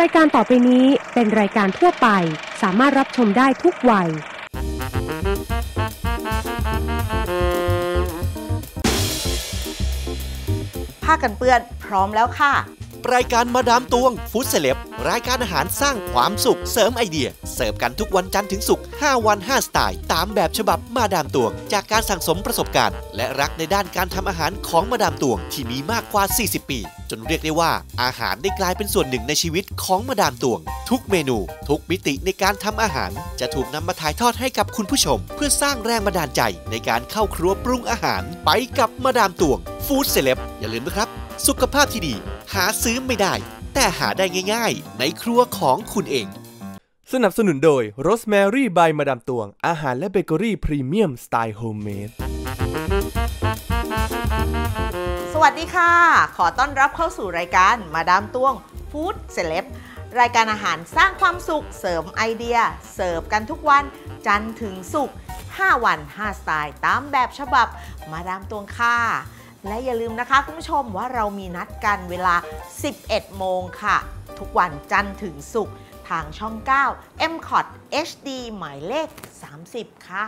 รายการต่อไปนี้เป็นรายการทั่วไป สามารถรับชมได้ทุกวัย ผ้ากันเปื้อนพร้อมแล้วค่ะ รายการมาดามตวงฟู้ดเซเลบรายการอาหารสร้างความสุขเสริมไอเดีย เสิร์ฟกันทุกวันจันทร์ถึงศุกร์5วัน 5 สไตล์ ตามแบบฉบับมาดามตวง จากการสั่งสมประสบการณ์ และรักในด้านการทำอาหารของมาดามตวง ที่มีมากกว่า 40 ปี จนเรียกได้ว่าอาหารได้กลายเป็นส่วนหนึ่งในชีวิตของมาดามตวง ทุกเมนู ทุกมิติในการทำอาหาร จะถูกนำมาถ่ายทอดให้กับคุณผู้ชม เพื่อสร้างแรงบันดาลใจในการเข้าครัวปรุงอาหารไปกับมาดามตวง food celeb อย่าลืมนะครับ สุขภาพที่ดี หาซื้อไม่ได้ แต่หาได้ง่ายๆ ในครัวของคุณเอง สนับสนุนโดย Rosemary by มาดามตวง อาหารและเบเกอรี่พรีเมียมสไตล์โฮมเมดสวัสดีค่ะ ขอต้อนรับเข้าสู่รายการมาดามตวงฟู้ดเซเลบรายการอาหารสร้างความสุขเสริมไอเดีย เสิร์ฟกันทุกวันจันทร์ถึงศุกร์5 วัน 5 สไตล์ ตามแบบฉบับมาดามตวงค่ะ และอย่าลืมนะคะคุณผู้ชมว่าเรามีนัดกันเวลา 11 โมงค่ะ ทุกวันจันทร์ถึงศุกร์ทางช่อง 9 m c o t HD หมายเลข 30 ค่ะ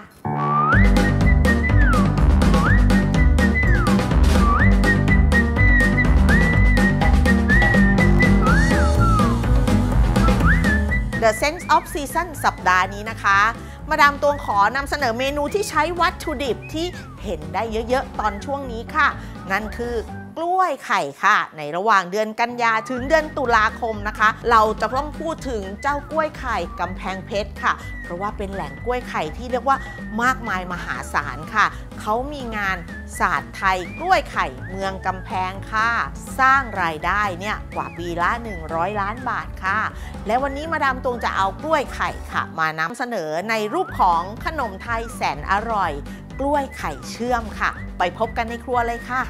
The Sense of Season สัปดาห์นี้นะคะ มาดามตวงขอนำเสนอเมนูที่ใช้วัตถุดิบที่เห็นได้เยอะๆ ตอนช่วงนี้ค่ะ นั่นคือ กล้วยไข่ค่ะ ในระหว่างเดือนกันยาถึงเดือนตุลาคมนะคะ เราจะต้องพูดถึงเจ้ากล้วยไข่กำแพงเพชรค่ะ เพราะว่าเป็นแหล่งกล้วยไข่ที่เรียกว่ามากมายมหาศาลค่ะ เขามีงานศาสตร์ไทยกล้วยไข่เมืองกำแพงค่ะ สร้างรายได้เนี่ยกว่าปีละ 100 ล้านบาทค่ะ และวันนี้มาดามตวงจะเอากล้วยไข่ค่ะ มานำเสนอในรูปของขนมไทยแสนอร่อย กล้วยไข่เชื่อมค่ะ ไปพบกันในครัวเลยค่ะ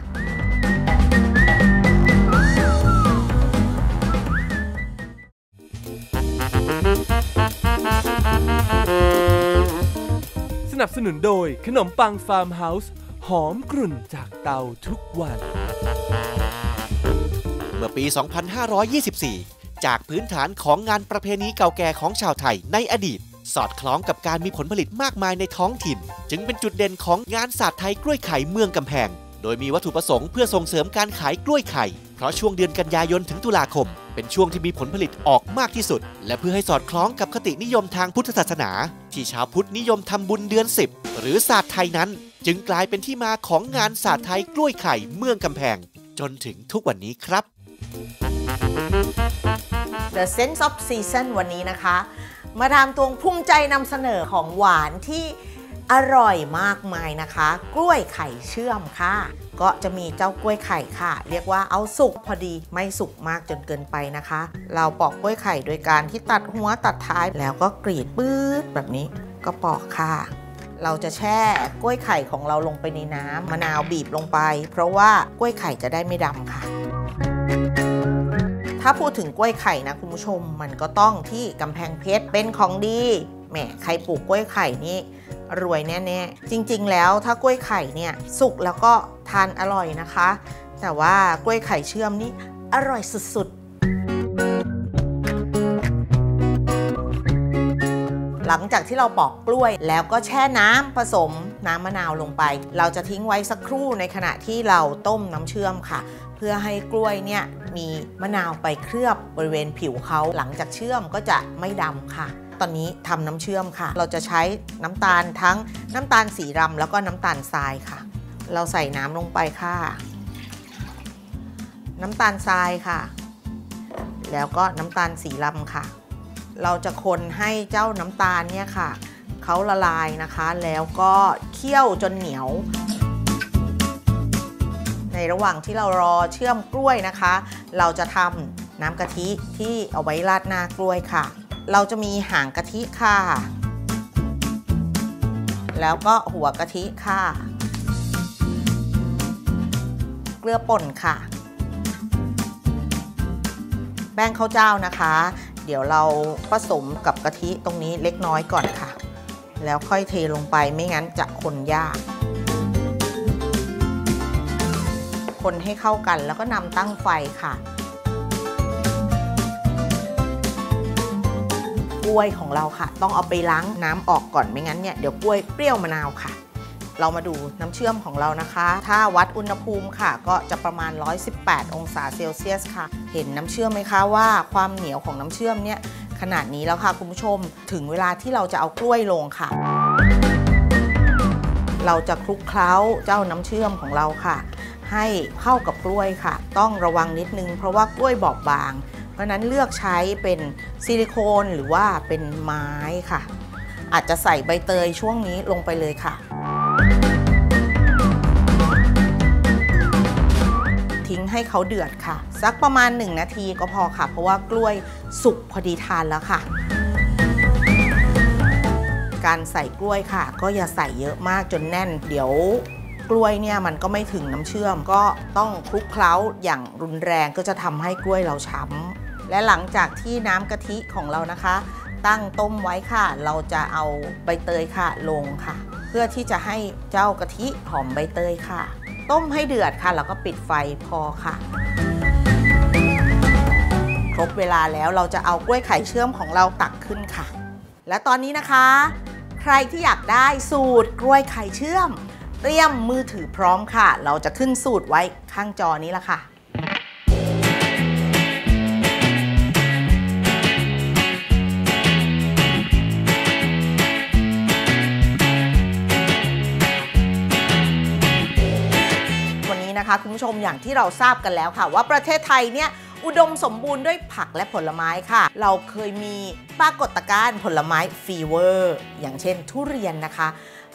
สนับสนุนโดยขนมปังฟาร์มเฮาส์หอมกรุ่นจากเตาทุกวัน เมื่อปี 2524 จากพื้นฐานของงานประเพณีเก่าแก่ของชาวไทยในอดีต สอดคล้องกับการมีผลผลิตมากมายในท้องถิ่น จึงเป็นจุดเด่นของงานศาสตร์ไทยกล้วยไข่เมืองกำแพง โดยมีวัตถุประสงค์เพื่อส่งเสริมการขายกล้วยไข่ เพราะช่วงเดือนกันยายนถึงตุลาคม เป็นช่วงที่มีผลผลิตออกมากที่สุด และเพื่อให้สอดคล้องกับคตินิยมทางพุทธศาสนา ที่ชาวพุทธนิยมทำบุญเดือน 10 หรือศาสตร์ไทยนั้น จึงกลายเป็นที่มาของงานศาสตร์ไทยกล้วยไข่เมืองกำแพง จนถึงทุกวันนี้ครับ The Sense of Season วันนี้นะคะ มาดามตวงภูมิใจนำเสนอของหวานที่ อร่อยมากมายนะคะ กล้วยไข่เชื่อมค่ะ ก็จะมีเจ้ากล้วยไข่ค่ะ เรียกว่าเอาสุกพอดีไม่สุกมากจนเกินไปนะคะ เราปอกกล้วยไข่โดยการที่ตัดหัวตัดท้ายแล้วก็กรีดปื๊ดแบบนี้ก็ปอกค่ะ เราจะแช่กล้วยไข่ของเราลงไปในน้ำมะนาวบีบลงไป เพราะว่ากล้วยไข่จะได้ไม่ดำค่ะถ้าพูดถึงกล้วยไข่นะคุณผู้ชมมันก็ต้องที่กำแพงเพชรเป็นของดีแหมใครปลูกกล้วยไข่นี่ รวยแน่ๆ จริงๆ แล้วถ้ากล้วยไข่เนี่ยสุกแล้วก็ทานอร่อยนะคะ แต่ว่ากล้วยไข่เชื่อมนี่อร่อยสุดๆ หลังจากที่เราปอกกล้วยแล้วก็แช่น้ำผสมน้ำมะนาวลงไป เราจะทิ้งไว้สักครู่ในขณะที่เราต้มน้ำเชื่อมค่ะ เพื่อให้กล้วยเนี่ยมีมะนาวไปเคลือบบริเวณผิวเขาหลังจากเชื่อมก็จะไม่ดำค่ะ ตอนนี้ทำน้ำเชื่อมค่ะ เราจะใช้น้ำตาลทั้งน้ำตาลสีรำแล้วก็น้ำตาลทรายค่ะ เราใส่น้ำลงไปค่ะ น้ำตาลทรายค่ะ แล้วก็น้ำตาลสีรำค่ะ เราจะคนให้เจ้าน้ำตาลเนี่ยค่ะเขาละลายนะคะ แล้วก็เคี่ยวจนเหนียวในระหว่างที่เรารอเชื่อมกล้วยนะคะ เราจะทำน้ำกะทิที่เอาไว้ราดหน้ากล้วยค่ะ เราจะมีหางกะทิค่ะ แล้วก็หัวกะทิค่ะ เกลือป่นค่ะ แป้งข้าวเจ้านะคะ เดี๋ยวเราผสมกับกะทิตรงนี้เล็กน้อยก่อนค่ะ แล้วค่อยเทลงไปไม่งั้นจะคนยาก คนให้เข้ากันแล้วก็นำตั้งไฟค่ะ กล้วยของเราค่ะ ต้องเอาไปล้างน้ำออกก่อนไม่งั้นเนี่ยเดี๋ยวกล้วยเปรี้ยวมะนาวค่ะ เรามาดูน้ำเชื่อมของเรานะคะ ถ้าวัดอุณหภูมิค่ะ ก็จะประมาณ 118 องศาเซลเซียสค่ะ เห็นน้ำเชื่อมไหมคะว่าความเหนียวของน้ำเชื่อมเนี่ยขนาดนี้แล้วค่ะคุณผู้ชมถึงเวลาที่เราจะเอากล้วยลงค่ะ เราจะคลุกเคล้าเจ้าน้ำเชื่อมของเราค่ะ ให้เข้ากับกล้วยค่ะ ต้องระวังนิดนึงเพราะว่ากล้วยบอบบาง เพราะฉะนั้นเลือกใช้เป็นซิลิโคนหรือว่าเป็นไม้ค่ะ อาจจะใส่ใบเตยช่วงนี้ลงไปเลยค่ะ ทิ้งให้เขาเดือดค่ะ สักประมาณ 1 นาทีก็พอค่ะ เพราะว่ากล้วยสุกพอดีทานแล้วค่ะ การใส่กล้วยค่ะ ก็อย่าใส่เยอะมากจนแน่น เดี๋ยวกล้วยเนี่ยมันก็ไม่ถึงน้ำเชื่อมก็ต้องคลุกเคล้าอย่างรุนแรงก็จะทำให้กล้วยเราช้ำ และหลังจากที่น้ำกะทิของเรานะคะ ตั้งต้มไว้ค่ะ เราจะเอาใบเตยค่ะลงค่ะ เพื่อที่จะให้เจ้ากะทิหอมใบเตยค่ะ ต้มให้เดือดค่ะ แล้วก็ปิดไฟพอค่ะครบเวลาแล้วเราจะเอากล้วยไข่เชื่อมของเราตักขึ้นค่ะ และตอนนี้นะคะ ใครที่อยากได้สูตรกล้วยไข่เชื่อม เตรียมมือถือพร้อมค่ะ เราจะขึ้นสูตรไว้ข้างจอนี้ละค่ะ นะคะ คุณผู้ชมอย่างที่เราทราบกันแล้วค่ะ ว่าประเทศไทยเนี่ยอุดมสมบูรณ์ด้วยผักและผลไม้ค่ะ เราเคยมีปรากฏการณ์ผลไม้ fever อย่างเช่นทุเรียนนะคะ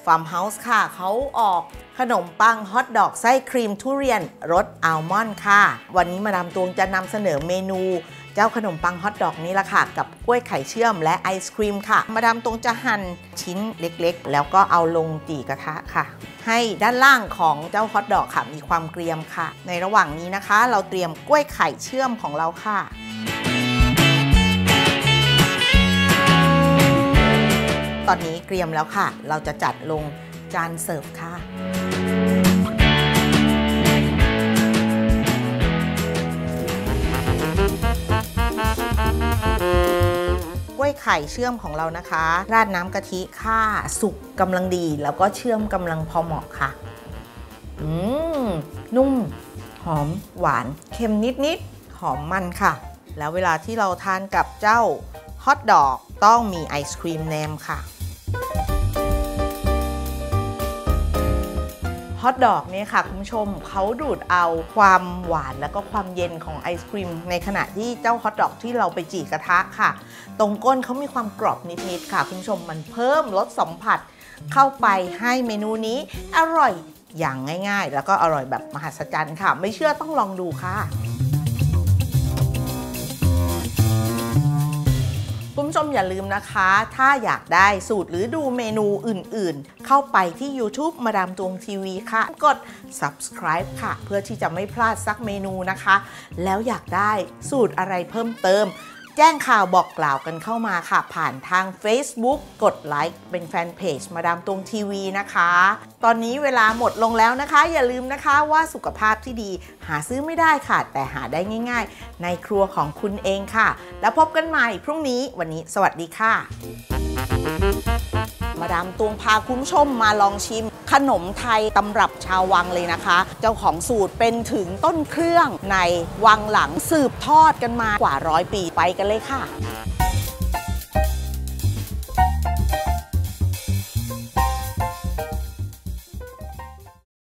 ฟาร์มเฮาส์ค่ะ เขาออกขนมปังฮอทดอกไส้ครีมทุเรียนรสอัลมอนด์ค่ะ วันนี้มาดามตวงจะนำเสนอเมนู จ้าขนมปังฮอทดอกนี้ละค่ะ กับกล้วยไข่เชื่อมและไอศครีมค่ะ มาดามตวงจะหั่นชิ้นเล็กๆ แล้วก็เอาลงจี่กระทะค่ะ ให้ด้านล่างของเจ้าฮอทดอกค่ะมีความเกรียมค่ะ ในระหว่างนี้นะคะ เราเตรียมกล้วยไข่เชื่อมของเราค่ะตอนนี้เกรียมแล้วค่ะ เราจะจัดลงจานเสิร์ฟค่ะ ไข่เชื่อมของเรานะคะ ราดน้ำกะทิค่าสุกกำลังดี แล้วก็เชื่อมกำลังพอเหมาะค่ะ อืม นุ่ม หอม หวาน เค็มนิดๆ หอมมันค่ะ แล้วเวลาที่เราทานกับเจ้าฮอทดอกต้องมีไอศครีมแนมค่ะ ฮอทดอกเนี่ยค่ะคุณผู้ชมเขาดูดเอาความหวานแล้วก็ความเย็นของไอศครีม ในขณะที่เจ้าฮอทดอกที่เราไปจีกระทะค่ะ ตรงก้นเขามีความกรอบนิดๆค่ะ คุณผู้ชมมันเพิ่มรสสัมผัสเข้าไปให้เมนูนี้อร่อยอย่างง่ายๆ แล้วก็อร่อยแบบมหัศจรรย์ค่ะ ไม่เชื่อต้องลองดูค่ะ มอย่าลืมนะคะ ถ้าอยากได้สูตรหรือดูเมนูอื่นๆ เข้าไปที่ YouTube มาดามตวงทีวีค่ะ กด subscribe ค่ะ เพื่อที่จะไม่พลาดสักเมนูนะคะ แล้วอยากได้สูตรอะไรเพิ่มเติม แจ้งข่าวบอกกล่าวกันเข้ามาค่ะ ผ่านทาง Facebook กดไลค์เป็นแฟนเพจมาดามตวงทีวีนะคะ ตอนนี้เวลาหมดลงแล้วนะคะ อย่าลืมนะคะว่าสุขภาพที่ดีหาซื้อไม่ได้ค่ะ แต่หาได้ง่าย ๆ ในครัวของคุณเองค่ะ แล้วพบกันใหม่พรุ่งนี้วันนี้ สวัสดีค่ะ มาดามตวงพาคุณผู้ชมมาลองชิม ขนมไทยตำรับชาววังเลยนะคะ เจ้าของสูตรเป็นถึงต้นเครื่องในวังหลังสืบทอดกันมากว่าร้อยปีไปกันเลยค่ะ